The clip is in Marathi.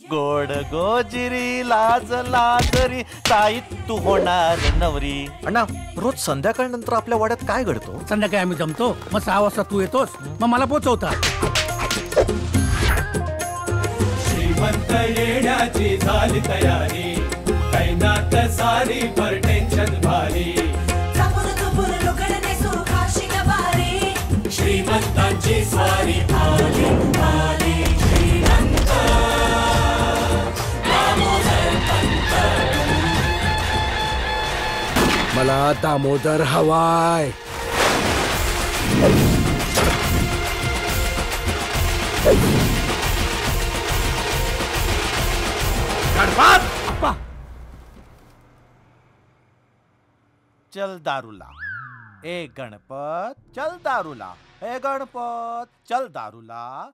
गोड गोजिरी लाज लाजरी ताई तू होणार नवरी. अण्णा रोज संध्याकाळ नंतर आपल्या वाड्यात काय घडतो? संध्याकाळी आम्ही जमतो मग सहा वाजता तू येतोस मग मला पोचवता श्रीमंत येण्याची झाली तयारी. कैनात सारी पर टेन्शन भारी. श्रीमंतांची स्वारी आली आली. श्रीमंत. मला दामोदर हवाय. चल दारूला ए गणपत चल दारूला ए गणपत चल दारूला